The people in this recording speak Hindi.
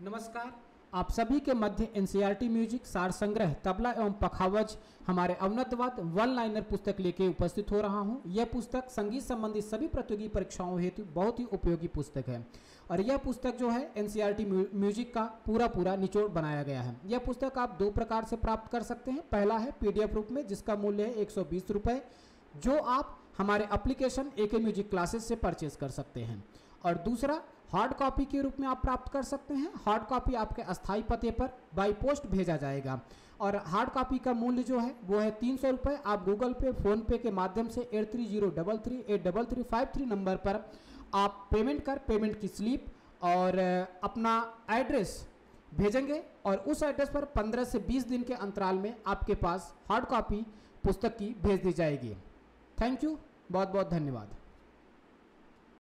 नमस्कार। आप सभी के मध्य एनसीईआरटी म्यूज़िक, सार संग्रह, तबला एवं पखावज हमारे अवनतवाद वन लाइनर पुस्तक लेके उपस्थित हो रहा हूँ। यह पुस्तक संगीत संबंधी सभी प्रतियोगी परीक्षाओं हेतु बहुत ही उपयोगी पुस्तक है। और यह पुस्तक जो है एनसीईआरटी म्यूज़िक का पूरा पूरा निचोड़ बनाया गया है। यह पुस्तक आप दो प्रकार से प्राप्त कर सकते हैं। पहला है पीडीएफ रूप में, जिसका मूल्य है एक सौ जो आप हमारे एप्लीकेशन ए म्यूज़िक क्लासेस से परचेज कर सकते हैं। और दूसरा हार्ड कॉपी के रूप में आप प्राप्त कर सकते हैं। हार्ड कॉपी आपके अस्थायी पते पर बाई पोस्ट भेजा जाएगा। और हार्ड कॉपी का मूल्य जो है, वो है तीन सौ रुपये आप गूगल पे फ़ोन पे के माध्यम से eight three zero double three, eight double three five three number पर आप पेमेंट कर पेमेंट की स्लिप और अपना एड्रेस भेजेंगे और उस एड्रेस पर 15 से 20 दिन के अंतराल में आपके पास हार्ड कॉपी पुस्तक की भेज दी जाएगी। थैंक यू बहुत बहुत धन्यवाद।